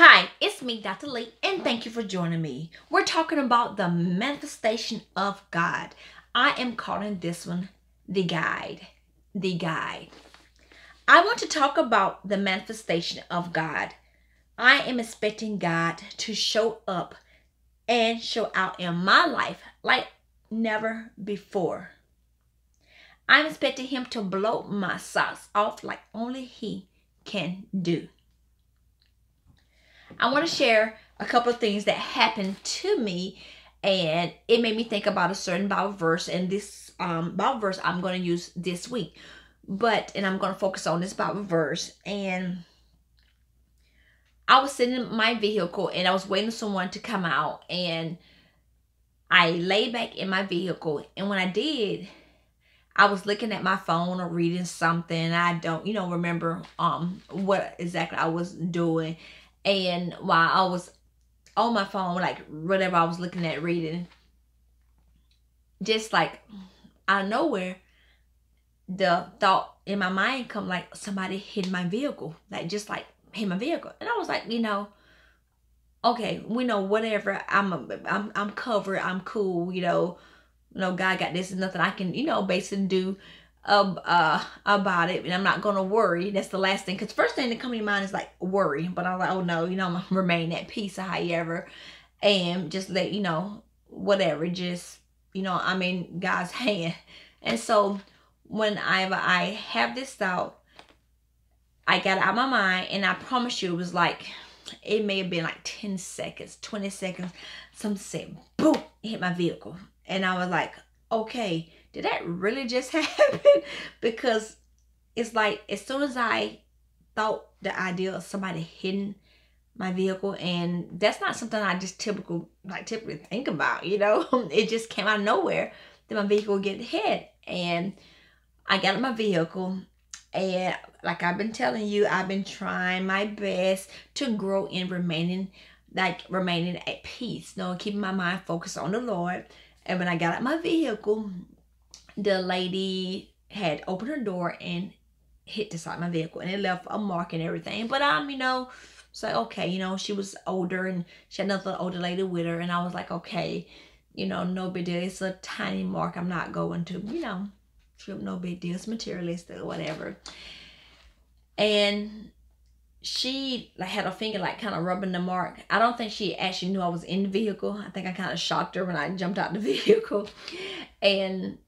Hi, it's me, Dr. Li, and thank you for joining me. We're talking about the manifestation of God. I am calling this one the guide. The guide. I want to talk about the manifestation of God. I am expecting God to show up and show out in my life like never before. I'm expecting Him to blow my socks off like only He can do. I want to share a couple of things that happened to me and it made me think about a certain Bible verse and this um, Bible verse I'm going to use this week. But, and I'm going to focus on this Bible verse and I was sitting in my vehicle and I was waiting for someone to come out and I lay back in my vehicle and when I did, I was looking at my phone or reading something. I don't, you know, remember um what exactly I was doing. And while I was on my phone, like whatever I was looking at reading, just like out of nowhere, the thought in my mind come like somebody hit my vehicle, like just like hit my vehicle, and I was like, you know, okay, we know whatever. I'm a, I'm I'm covered. I'm cool. You know, no God got this. Is nothing I can, you know, basically do uh, uh, about it. And I'm not going to worry. That's the last thing. Because first thing that come to mind is like worry. But I'm like, oh no, you know, I'm going to remain at peace however. And just let, you know, whatever. Just, you know, I'm in God's hand. And so when I, I have this thought, I got out of my mind. And I promise you, it was like, it may have been like 10 seconds, 20 seconds. Something said, boom, hit my vehicle. And I was like, okay, did that really just happen? because it's like as soon as I thought the idea of somebody hitting my vehicle and that's not something I just typical like typically think about, you know. it just came out of nowhere that my vehicle get hit and I got in my vehicle and like I've been telling you, I've been trying my best to grow in remaining like remaining at peace, you know, keeping my mind focused on the Lord. And when I got out my vehicle, the lady had opened her door and hit the side of my vehicle and it left a mark and everything. But I'm, you know, so okay, you know, she was older and she had another older lady with her and I was like, okay, you know, no big deal. It's a tiny mark. I'm not going to, you know, trip, no big deal. It's materialistic or whatever. And she like had her finger like kind of rubbing the mark. I don't think she actually knew I was in the vehicle. I think I kind of shocked her when I jumped out the vehicle. And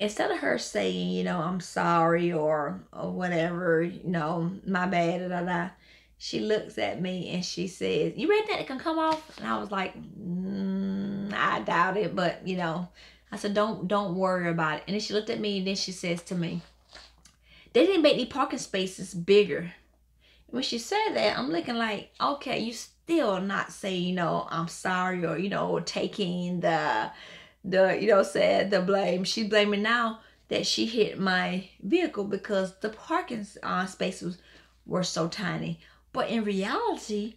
instead of her saying, you know, I'm sorry or or whatever, you know, my bad, da, da, da, she looks at me and she says, you read that it can come off? And I was like, mm, I doubt it, but you know, I said, don't don't worry about it. And then she looked at me and then she says to me, they didn't make the parking spaces bigger. When she said that, I'm looking like, okay, you still not saying, you know, I'm sorry or, you know, taking the the you know said the blame she's blaming now that she hit my vehicle because the parking uh, spaces were so tiny but in reality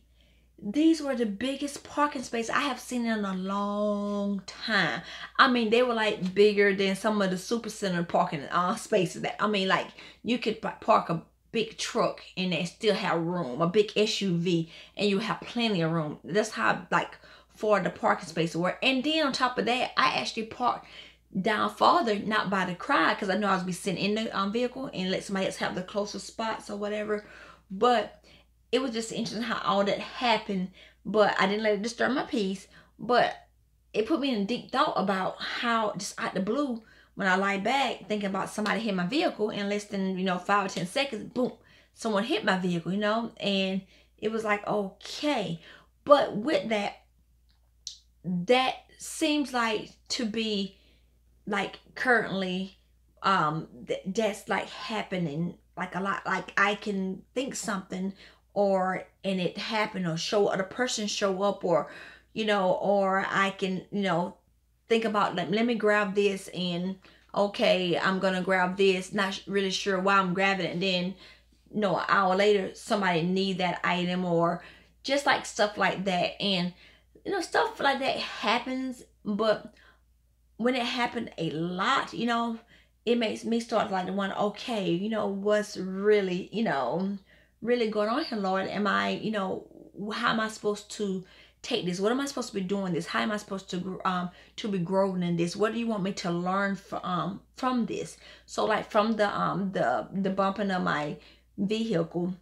these were the biggest parking space I have seen in a long time. I mean, they were like bigger than some of the super center parking uh, spaces. That I mean, like you could park a big truck and they still have room, a big SUV, and you have plenty of room. That's how like for the parking space were. And then on top of that, I actually parked down farther, not by the crowd, because I know I was be sitting in the um, vehicle and let somebody else have the closer spots or whatever. But it was just interesting how all that happened. But I didn't let it disturb my peace. But it put me in deep thought about how just out the blue, when I lie back thinking about somebody hit my vehicle in less than, you know, five or 10 seconds, boom, someone hit my vehicle, you know, and it was like, okay. But with that, that seems like to be like currently um th- that's like happening like a lot like i can think something or and it happen or show or the person show up or you know or i can you know think about let, let me grab this and okay i'm gonna grab this not really sure why i'm grabbing it. And then you know an hour later somebody need that item or just like stuff like that. And you know, stuff like that happens, but when it happened a lot, you know, it makes me start like the one, okay, you know, what's really, you know, really going on here, Lord? Am I, you know, how am I supposed to take this? What am I supposed to be doing this? How am I supposed to um to be growing in this? What do you want me to learn from um from this? So like from the um the the bumping of my vehicle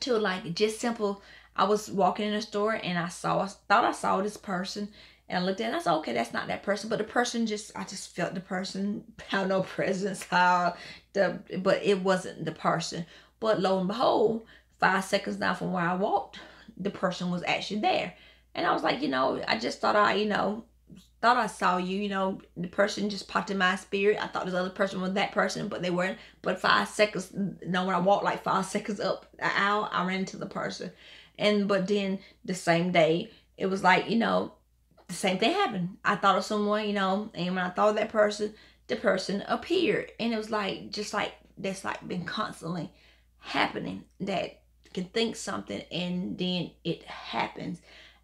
to like just simple. I was walking in a store and I saw thought I saw this person and I looked at it and I said, okay, that's not that person. But the person just I just felt the person had no presence, how the but it wasn't the person. But lo and behold, five seconds down from where I walked, the person was actually there. And I was like, you know, I just thought I, you know, thought I saw you, you know, the person just popped in my spirit. I thought this other person was that person, but they weren't. But five seconds, you know, when I walked like five seconds up the aisle, I ran into the person. And but then the same day, it was like, you know, the same thing happened. I thought of someone, you know, and when I thought of that person, the person appeared. And it was like just like that's like been constantly happening that can think something and then it happens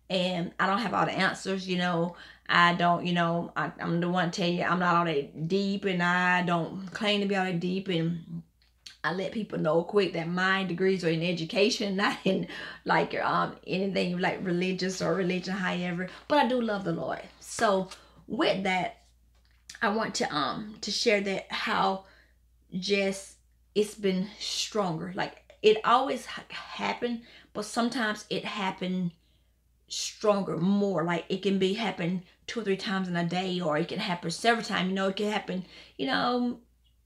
and I don't have all the answers, you know. I don't, you know, I, am the one to tell you I'm not all that deep and I don't claim to be all that deep and I let people know quick that my degrees are in education, not in like um anything like religious or religion, however. But I do love the Lord. So with that, I want to um to share that how just it's been stronger. Like it always happened, but sometimes it happened stronger, more. Like it can be happen two or three times in a day, or it can happen several times. You know, it can happen. You know,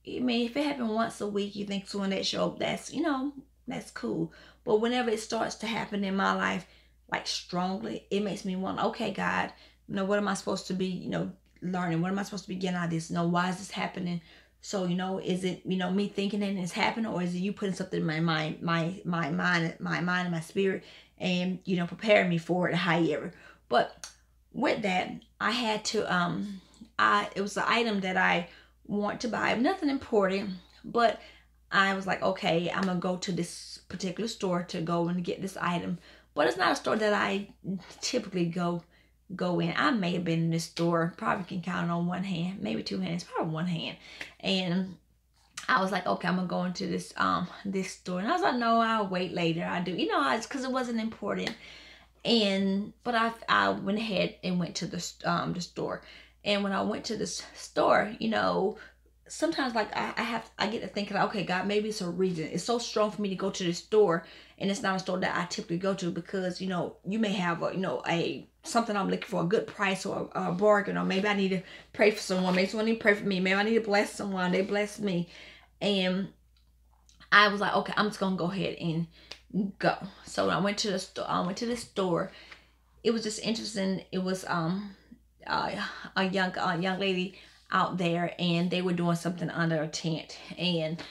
I mean, if it happened once a week, you think someone that show that's you know, that's cool. But whenever it starts to happen in my life, like strongly, it makes me want, okay, God, you know, what am I supposed to be, you know, learning? What am I supposed to be getting out of this? You know, why is this happening? So, you know, is it, you know, me thinking and it is happening or is it you putting something in my mind, my my mind, my mind and my spirit and you know preparing me for it however but with that i had to um i it was an item that i want to buy nothing important but i was like okay i'm gonna go to this particular store to go and get this item. But it's not a store that i typically go go in. I may have been in this store probably can count on one hand maybe two hands probably one hand. And I was like, okay, I'm gonna go into this um this store, and I was like, no, I'll wait later. I do, you know, it's because it wasn't important. And but I I went ahead and went to the um the store, and when I went to this store, you know, sometimes like I, I have I get to thinking, okay, God, maybe it's a reason. It's so strong for me to go to this store, and it's not a store that I typically go to because you know you may have a you know a something I'm looking for a good price or a, a bargain, or maybe I need to pray for someone. Maybe someone need to pray for me. Maybe I need to bless someone. They bless me and I was like, okay, I'm just gonna go ahead and go. So when I went to the store. I went to the store. It was just interesting. It was um uh, a young young lady out there, and they were doing something under a tent. And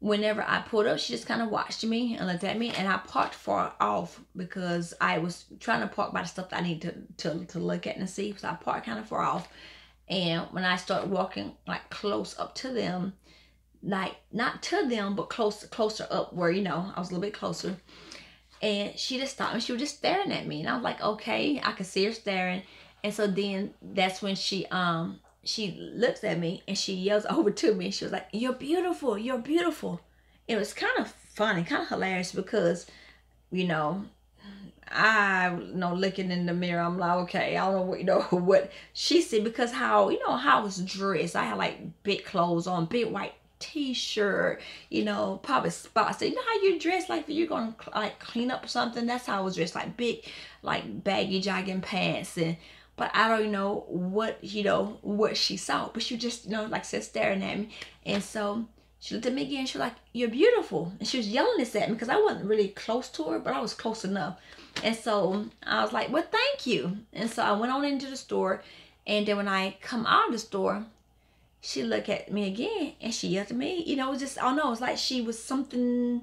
whenever I pulled up, she just kind of watched me and looked at me, and I parked far off because I was trying to park by the stuff that I need to to to look at and see. So I parked kind of far off. And when I started walking like close up to them, like not to them but closer closer up where you know I was a little bit closer and she just stopped and she was just staring at me and I was like okay I could see her staring and so then that's when she um she looks at me and she yells over to me she was like you're beautiful you're beautiful it was kind of funny kind of hilarious because you know I you know looking in the mirror I'm like okay I don't know what you know what she said because how you know how I was dressed I had like big clothes on big white t-shirt, you know, probably spots. You know how you dress like you're gonna like clean up something. That's how I was dressed, like big, like baggy jogging pants and. But I don't know what you know what she saw, but she just you know like said staring at me, and so she looked at me again. She was like, "You're beautiful," and she was yelling this at me because I wasn't really close to her, but I was close enough. And so I was like, "Well, thank you." And so I went on into the store, and then when I come out of the store, she looked at me again and she yelled at me. You know, it was just, I don't know, it's like she was something,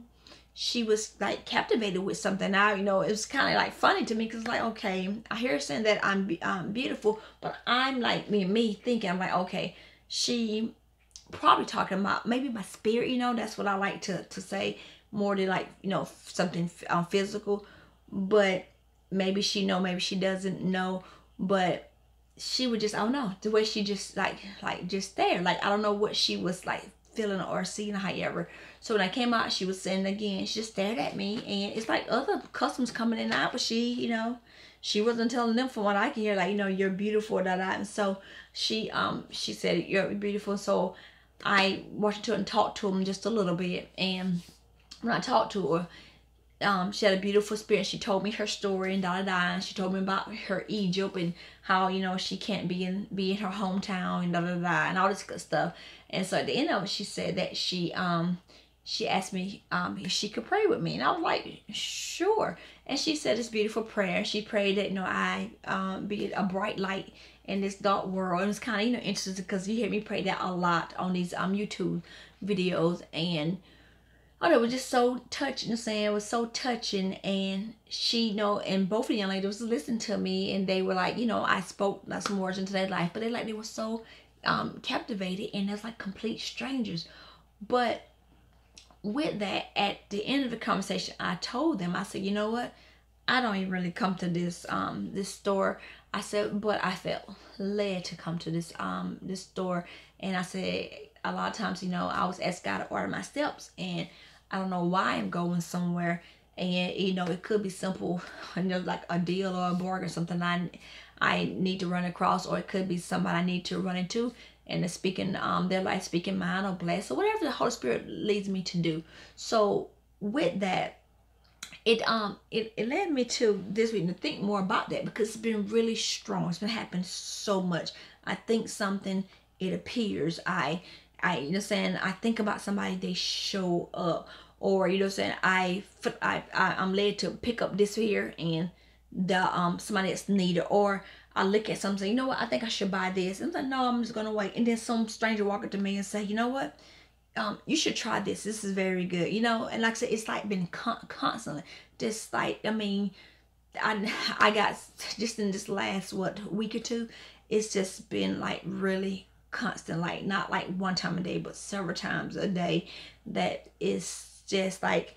she was like captivated with something. Now, you know, it was kind of like funny to me because like, okay, I hear her saying that I'm, I'm beautiful, but I'm like, me, me thinking, I'm like, okay, she probably talking about maybe my spirit, you know, that's what I like to, to say more than like, you know, something um, physical, but maybe she know, maybe she doesn't know, but she would just I don't know the way she just like like just there like I don't know what she was like feeling or seeing however. So when I came out, she was saying again, she just stared at me and it's like other customers coming in and out, but she, you know, she wasn't telling them from what I can hear, like, you know, you're beautiful, da da. And so she um she said you're beautiful. So I walked to her and talked to him just a little bit. And when I talked to her, um, she had a beautiful spirit. She told me her story and da da da. And she told me about her Egypt and how you know she can't be in be in her hometown and da da da and all this good stuff. And so at the end of it, she said that she um she asked me um, if she could pray with me. And I was like, sure. And she said this beautiful prayer. She prayed that, you know, I um, be a bright light in this dark world. And it's kind of, you know, interesting because you hear me pray that a lot on these um, YouTube videos. And oh, it was just so touching, saying it was so touching. And she, you know, and both of the young ladies was listening to me and they were like, you know, I spoke some words into their life, but they like, they were so um, captivated and it's like complete strangers. But with that, at the end of the conversation, I told them, I said, you know what? I don't even really come to this um this store. I said, but I felt led to come to this um this store, and I said a lot of times, you know, I was asked God to order my steps, and I don't know why I'm going somewhere, and you know, it could be simple, you know, like a deal or a bargain, something I I need to run across, or it could be somebody I need to run into, and speaking um their life speaking mine or bless or whatever the Holy Spirit leads me to do. So with that, it um it, it led me to this week to think more about that because it's been really strong. It's been happening so much. I think something, it appears. I I you know saying I think about somebody, they show up. Or you know saying I I, I I'm led to pick up this here and the um somebody that's needed or I look at something, you know what, I think I should buy this. And I'm like, no, I'm just gonna wait. And then some stranger walk up to me and say, you know what, um, you should try this. This is very good, you know. And like I said, it's like been con- constantly, just like I mean, I I got just in this last what week or two, it's just been like really constant, like not like one time a day, but several times a day. That is just like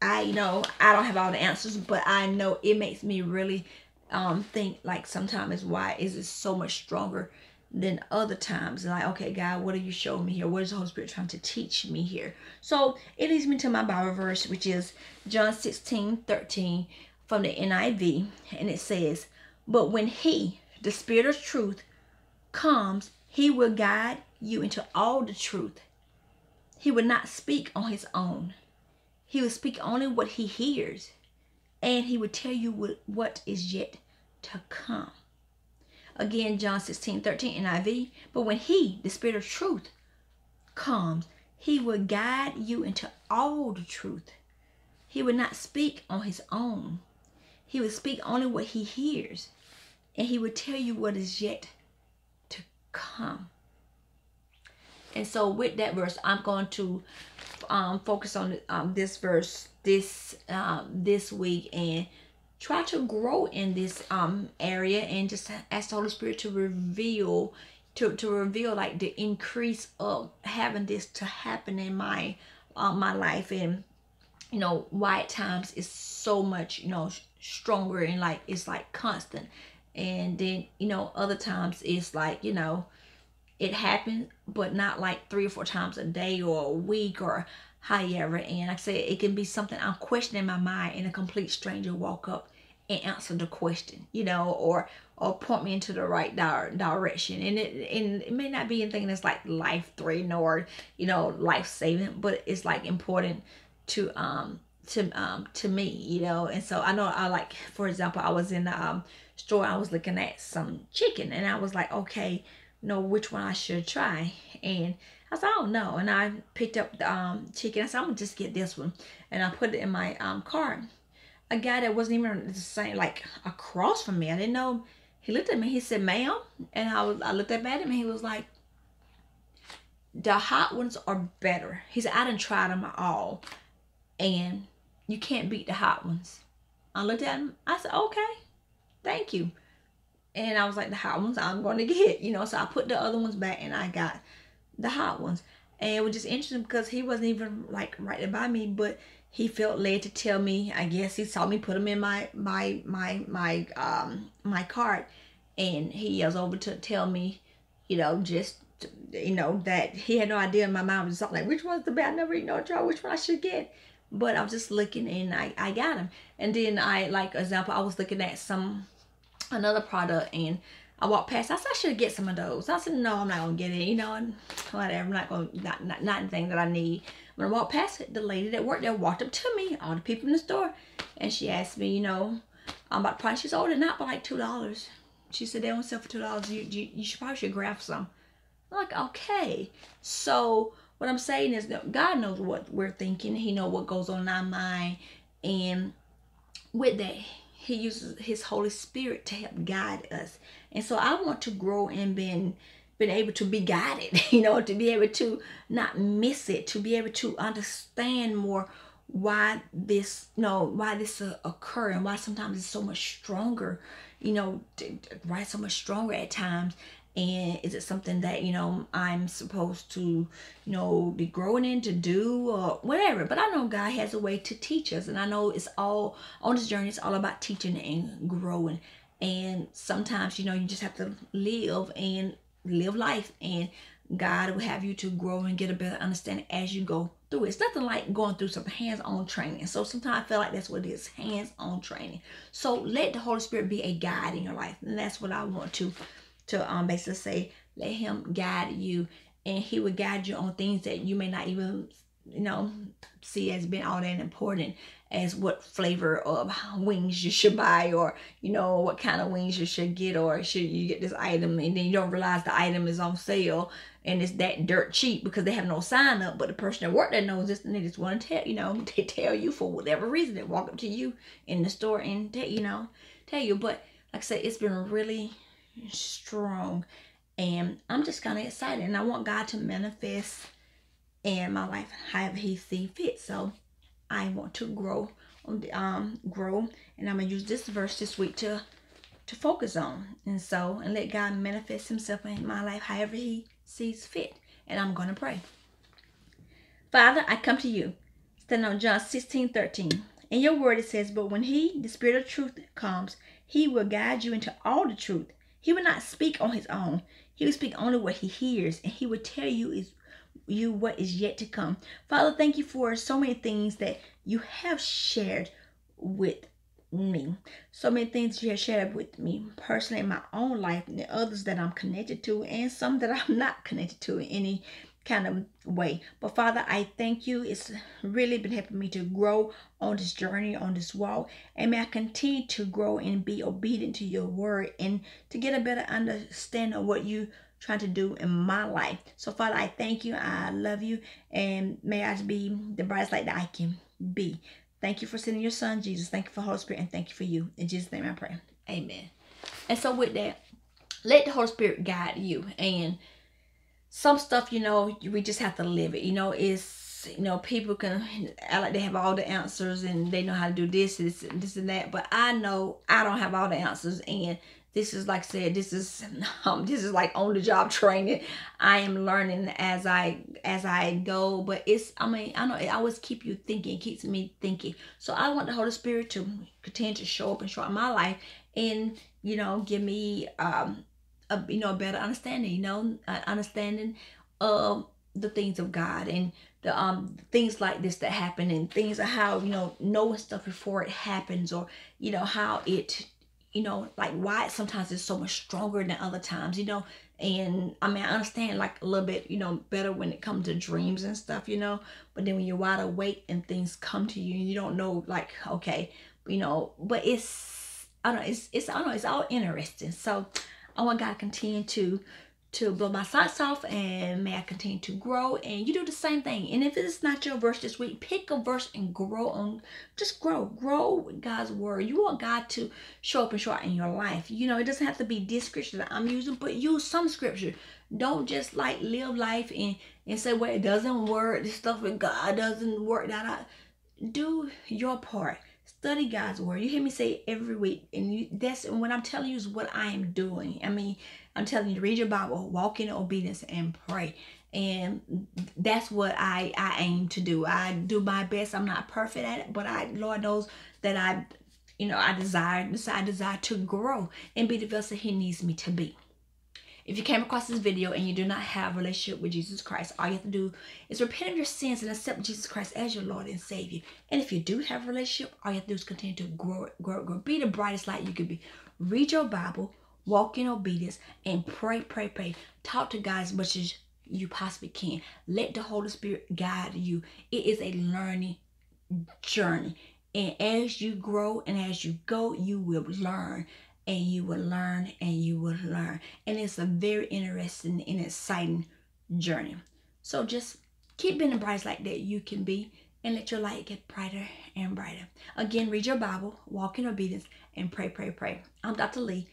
I know I don't have all the answers, but I know it makes me really um think like sometimes why is it so much stronger than other times like okay god what are you showing me here what is the holy spirit trying to teach me here so it leads me to my bible verse which is john 16 13 from the niv and it says but when he the spirit of truth comes he will guide you into all the truth he will not speak on his own he will speak only what he hears and he will tell you what, is yet to come. Again, John 16, 13 NIV. But when he, the Spirit of truth, comes, he will guide you into all the truth. He will not speak on his own. He will speak only what he hears. And he will tell you what is yet come. And so with that verse, I'm going to um, focus on um, this verse this um, this week and try to grow in this um area and just ask the Holy Spirit to reveal to, to reveal like the increase of having this to happen in my uh, my life and you know why at times it's so much you know stronger and like it's like constant and then you know other times it's like you know it happens but not like three or four times a day or a week or however. And like I said, it can be something I'm questioning my mind and a complete stranger walk up and answer the question, you know, or or point me into the right di- direction. And it and it may not be anything that's like life threatening or you know life saving, but it's like important to um to um to me, you know. And so I know I like for example, I was in um store, I was looking at some chicken, and I was like, okay, know which one I should try, and I said, I don't know. And I picked up the um, chicken. I said, I'm going to just get this one. And I put it in my um, cart. A guy that wasn't even the same, like across from me. I didn't know. He looked at me. He said, ma'am. And I, was, I looked at him and he was like, the hot ones are better. He said, I didn't try them all. And you can't beat the hot ones. I looked at him. I said, okay, thank you. And I was like, the hot ones I'm going to get, you know. So I put the other ones back and I got the hot ones. And it was just interesting because he wasn't even like right by me, but he felt led to tell me. I guess he saw me put them in my my my my um my cart, and he yells over to tell me, you know, just you know, that he had no idea in my mind was something like, which one's the best? I never, you know, which one I should get. But I was just looking and I, I got them. And then I, like, example, I was looking at some, another product and I walked past. I said, I should get some of those. I said, no, I'm not to get it, you know, whatever. I'm not to, not, not, not anything that I need. When I walked past it, the lady that worked there walked up to me, all the people in the store, and she asked me, you know, I'm about the price. She said, oh, they're not for like $2. She said, they don't sell for $2. You, you, you should probably should grab some. I'm like, okay. So what I'm saying is that God knows what we're thinking. He knows what goes on in our mind. And with that, he uses his Holy Spirit to help guide us. And so I want to grow and being been able to be guided, you know, to be able to not miss it, to be able to understand more why this, you know, why this uh, occur and why sometimes it's so much stronger, you know, right so much stronger at times and is it something that you know i'm supposed to you know be growing in to do or whatever? But i know god has a way to teach us and i know it's all on this journey it's all about teaching and growing. And sometimes you know you just have to live and live life and god will have you to grow and get a better understanding as you go through it. it's nothing like going through some hands-on training. So sometimes i feel like that's what it is hands-on training. So let the holy spirit be a guide in your life and that's what i want to to um basically say let him guide you and he would guide you on things that you may not even you know see as being all that important as what flavor of wings you should buy or you know what kind of wings you should get or should you get this item and then you don't realize the item is on sale and it's that dirt cheap because they have no sign up but the person at work that knows this and they just want to tell you know they tell you for whatever reason they walk up to you in the store and tell you know tell you. But like I said it's been really strong. And I'm just kind of excited. And I want God to manifest in my life however He sees fit. So I want to grow on the um grow. And I'm gonna use this verse this week to to focus on. And so and let God manifest Himself in my life however He sees fit. And I'm gonna pray. Father, I come to you. Stand on John 16, 13. In your word it says, But when he, the Spirit of truth, comes, he will guide you into all the truth. He would not speak on his own. He would speak only what he hears, and he would tell you is you what is yet to come. Father, thank you for so many things that you have shared with me. So many things you have shared with me personally in my own life and the others that I'm connected to and some that I'm not connected to in any kind of way. But Father, I thank you. It's really been helping me to grow on this journey, on this walk. And may I continue to grow and be obedient to your word and to get a better understanding of what you trying to do in my life. So Father, I thank you. I love you. And may I be the brightest light that I can be. Thank you for sending your son, Jesus. Thank you for Holy Spirit. And thank you for you. In Jesus' name I pray. Amen. And so with that, let the Holy Spirit guide you. And some stuff, you know, we just have to live it. You know, it's, you know, people can act like they have all the answers and they know how to do this, this, this and that. But I know I don't have all the answers. And this is like I said, this is, um, this is like on the job training. I am learning as I, as I go. But it's, I mean, I know it always keep you thinking, keeps me thinking. So I want the Holy Spirit to continue to show up and show up my life and, you know, give me, um, a you know a better understanding you know understanding of the things of god and the um things like this that happen and things of how you know knowing stuff before it happens or you know how it you know like why sometimes it's so much stronger than other times you know? And i mean i understand like a little bit you know better when it comes to dreams and stuff you know? But then when you're wide awake and things come to you and you don't know like okay you know? But it's i don't know it's it's i don't know it's all interesting. So Oh I want God to continue to to blow my socks off and may I continue to grow. And you do the same thing. And if it's not your verse this week pick a verse and grow on just grow grow God's word. You want God to show up and show out in your life. You know it doesn't have to be this scripture that I'm using but use some scripture. Don't just like live life and and say well it doesn't work. This stuff with God doesn't work. That out do your part study God's word. You hear me say every week, and you, that's and what I'm telling you is what I am doing. I mean, I'm telling you to read your Bible, walk in obedience, and pray. And that's what I I aim to do. I do my best. I'm not perfect at it, but I Lord knows that I, you know, I desire I desire to grow and be the vessel He needs me to be. If you came across this video and you do not have a relationship with Jesus Christ, all you have to do is repent of your sins and accept Jesus Christ as your Lord and Savior. And if you do have a relationship, all you have to do is continue to grow, grow, grow. Be the brightest light you could be. Read your Bible, walk in obedience, and pray, pray, pray. Talk to God as much as you possibly can. Let the Holy Spirit guide you. It is a learning journey. And as you grow and as you go, you will learn and you will learn and you will learn. And it's a very interesting and exciting journey. So just keep being the brightest light that you can be and let your light get brighter and brighter. Again, read your Bible, walk in obedience, and pray, pray, pray. I'm Dr. Li.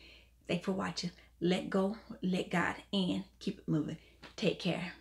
Thanks for watching. Let go, let God, and keep it moving. Take care.